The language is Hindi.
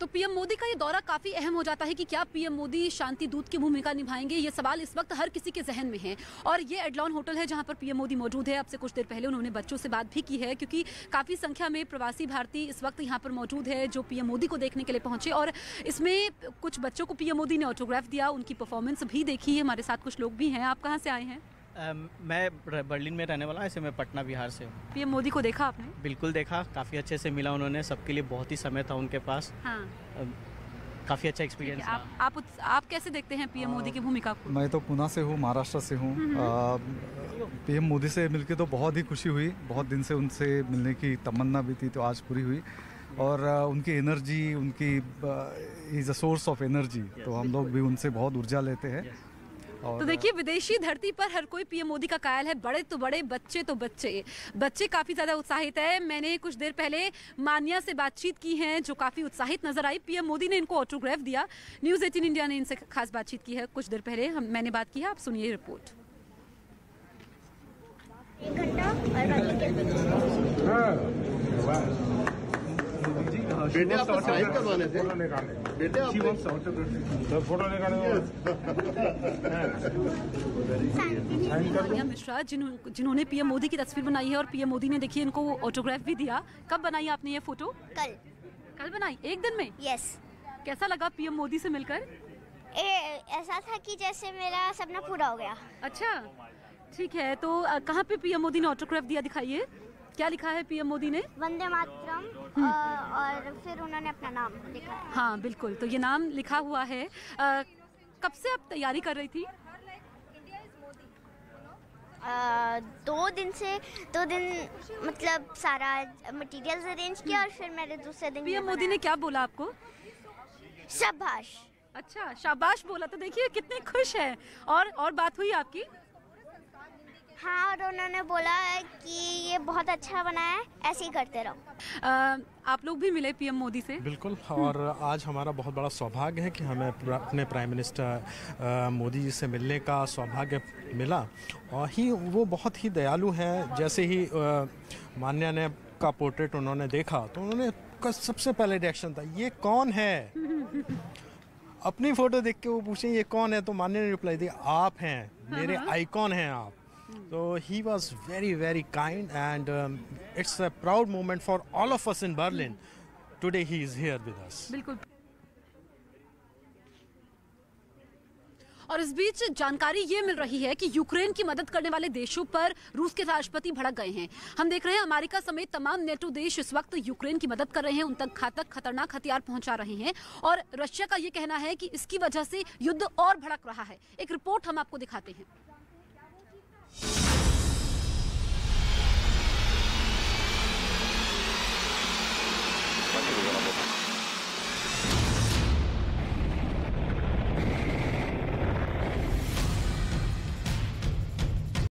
तो पीएम मोदी का ये दौरा काफ़ी अहम हो जाता है कि क्या पीएम मोदी शांति दूत की भूमिका निभाएँगे? ये सवाल इस वक्त हर किसी के जहन में है। और ये एडलॉन होटल है जहाँ पर पीएम मोदी मौजूद है। अब से कुछ देर पहले उन्होंने बच्चों से बात भी की है, क्योंकि काफ़ी संख्या में प्रवासी भारतीय इस वक्त यहाँ पर मौजूद है जो पीएम मोदी को देखने के लिए पहुँचे। और इसमें कुछ बच्चों को पीएम मोदी ने ऑटोग्राफ दिया, उनकी परफॉर्मेंस भी देखी। है हमारे साथ कुछ लोग भी हैं। आप कहाँ से आए हैं? मैं बर्लिन में रहने वाला हूँ ऐसे मैं पटना बिहार से हूँ। पीएम मोदी को देखा आपने? बिल्कुल देखा काफ़ी अच्छे से मिला उन्होंने सबके लिए बहुत ही समय था उनके पास। हाँ। काफ़ी अच्छा एक्सपीरियंस आप आप आप कैसे देखते हैं पीएम मोदी की भूमिका को? मैं तो पुणे से हूँ महाराष्ट्र से हूँ। पीएम मोदी से मिलके तो बहुत ही खुशी हुई बहुत दिन से उनसे मिलने की तमन्ना भी थी तो आज पूरी हुई। और उनकी एनर्जी उनकी is a source of energy तो हम लोग भी उनसे बहुत ऊर्जा लेते हैं। तो देखिए विदेशी धरती पर हर कोई पीएम मोदी का कायल है। बड़े तो बड़े बच्चे तो बच्चे। बच्चे काफ़ी ज़्यादा उत्साहित है। मैंने कुछ देर पहले मानिया से बातचीत की है जो काफ़ी उत्साहित नज़र आई। पीएम मोदी ने इनको ऑटोग्राफ दिया। न्यूज़ एटीन इंडिया ने इनसे खास बातचीत की है। कुछ देर पहले हम मैंने बात की है। आप सुनिए रिपोर्ट। एक घंटा और बाकी बेटे आपको साइन करवाने थे। बेटे आपने फ़ोटो मान्या मिश्रा जिन्होंने पीएम मोदी की तस्वीर बनाई है और पीएम मोदी ने देखिए इनको ऑटोग्राफ भी दिया। कब बनाई आपने ये फ़ोटो कल। कल बनाई? एक दिन में? यस कैसा लगा पीएम मोदी से मिलकर? ए, ऐसा था कि जैसे मेरा सपना पूरा हो गया। अच्छा ठीक है तो कहाँ पे पीएम मोदी ने ऑटोग्राफ दिया दिखाइए? क्या लिखा है पीएम मोदी ने? वंदे मातरम और फिर उन्होंने अपना नाम लिखा है। हाँ बिल्कुल। तो ये नाम लिखा हुआ है। अ, कब से आप तैयारी कर रही थी? अ, दो दिन से दो दिन मतलब सारा मटेरियल्स अरेंज किया और फिर मैंने दूसरे दिन पीएम मोदी ने क्या बोला आपको? शाबाश। अच्छा शाबाश बोला। तो देखिए कितने खुश है। और और बात हुई आपकी? हाँ और उन्होंने बोला कि ये बहुत अच्छा बना है ऐसे ही करते रहो। आप लोग भी मिले पीएम मोदी से? बिल्कुल और आज हमारा बहुत बड़ा सौभाग्य है कि हमें अपने प्राइम मिनिस्टर मोदी जी से मिलने का सौभाग्य मिला। और ही वो बहुत ही दयालु हैं। जैसे ही मान्या ने का पोर्ट्रेट उन्होंने देखा तो उन्होंने का सबसे पहले रिएक्शन था ये कौन है? अपनी फ़ोटो देख के वो पूछे ये कौन है? तो मान्य ने रिप्लाई दिया आप हैं मेरे आइकॉन हैं आप। तो he was very very kind and it's a proud moment for all of us in Berlin today he is here with us बिल्कुल। और इस बीच जानकारी ये मिल रही है कि यूक्रेन की मदद करने वाले देशों पर रूस के राष्ट्रपति भड़क गए हैं। हम देख रहे हैं अमेरिका समेत तमाम नेटो देश इस वक्त यूक्रेन की मदद कर रहे हैं, उन तक घातक, खतरनाक हथियार पहुँचा रहे हैं। और रशिया का ये कहना है कि इसकी वजह से युद्ध और भड़क रहा है। एक रिपोर्ट हम आपको दिखाते हैं।